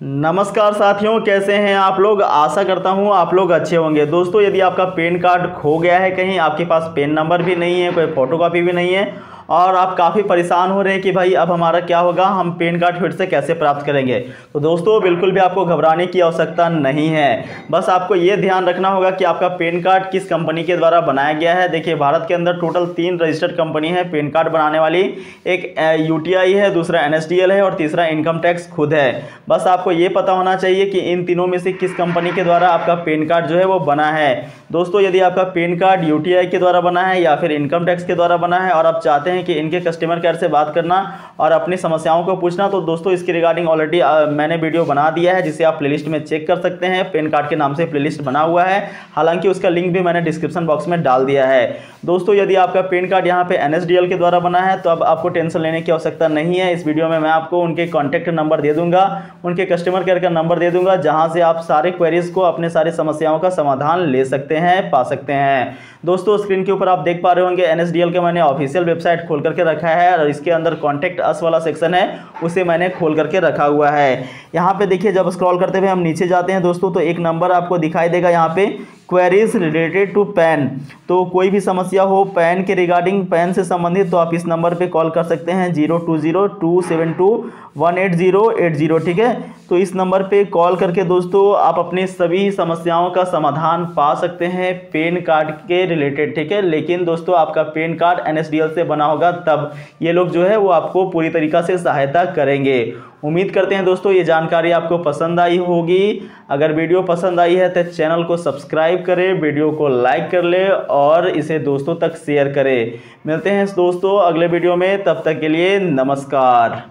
नमस्कार साथियों, कैसे हैं आप लोग? आशा करता हूँ आप लोग अच्छे होंगे। दोस्तों, यदि आपका पेन कार्ड खो गया है कहीं, आपके पास पेन नंबर भी नहीं है, कोई फ़ोटोकॉपी भी नहीं है और आप काफ़ी परेशान हो रहे हैं कि भाई अब हमारा क्या होगा, हम पेन कार्ड फिर से कैसे प्राप्त करेंगे? तो दोस्तों, बिल्कुल भी आपको घबराने की आवश्यकता नहीं है। बस आपको ये ध्यान रखना होगा कि आपका पेन कार्ड किस कंपनी के द्वारा बनाया गया है। देखिए, भारत के अंदर टोटल तीन रजिस्टर्ड कंपनी है पेन कार्ड बनाने वाली। एक यूटीआई है, दूसरा, एनएसडीएल है और तीसरा, इनकम टैक्स खुद है। बस आपको ये पता होना चाहिए कि इन तीनों में से किस कंपनी के द्वारा आपका पेन कार्ड जो है वो बना है। दोस्तों, यदि आपका पेन कार्ड यूटीआई के द्वारा बना है या फिर इनकम टैक्स के द्वारा बना है और आप चाहते हैं हैं कि इनके कस्टमर केयर से बात करना और अपनी समस्याओं को पूछना। तो दोस्तों, इसके रिगार्डिंग ऑलरेडी मैंने वीडियो बना दिया है, जिसे आप प्लेलिस्ट में चेक कर सकते हैं। पेन कार्ड के नाम से प्लेलिस्ट बना हुआ है। हालाँकि उसका लिंक भी मैंने डिस्क्रिप्शन बॉक्स में डाल दिया है। दोस्तों, यदि आपका पेन कार्ड यहाँ पे एन के द्वारा बना है तो अब आपको टेंशन लेने की आवश्यकता नहीं है। इस वीडियो में मैं आपको उनके कॉन्टैक्ट नंबर दे दूँगा, उनके कस्टमर केयर का नंबर दे दूँगा, जहाँ से आप सारे क्वेरीज को, अपने सारी समस्याओं का समाधान ले सकते हैं, पा सकते हैं। दोस्तों स्क्रीन के ऊपर आप देख पा रहे होंगे एन का मैंने ऑफिशियल वेबसाइट खोल करके रखा है और इसके अंदर कॉन्टैक्ट अस वाला सेक्शन है, उसे मैंने खोल करके रखा हुआ है। यहाँ पे देखिए, जब स्क्रॉल करते हुए हम नीचे जाते हैं दोस्तों तो एक नंबर आपको दिखाई देगा यहाँ पे। क्वेरीज रिलेटेड टू पैन तो कोई भी समस्या हो पैन के रिगार्डिंग पैन से संबंधित तो आप इस नंबर पे कॉल कर सकते हैं zero two zero two seven two one eight zero eight zero ठीक है? तो इस नंबर पे कॉल करके दोस्तों, आप अपनी सभी समस्याओं का समाधान पा सकते हैं पेन कार्ड के रिलेटेड ठीक है? लेकिन दोस्तों, आपका पेन कार्ड एनएसडीएल से बना होगा, तब ये लोग जो है, वो आपको पूरी तरीक़ा से सहायता करेंगे। उम्मीद करते हैं दोस्तों ये जानकारी आपको पसंद आई होगी। अगर वीडियो पसंद आई है तो चैनल को सब्सक्राइब करें, वीडियो को लाइक कर ले और इसे दोस्तों तक शेयर करें। मिलते हैं दोस्तों अगले वीडियो में, तब तक के लिए नमस्कार।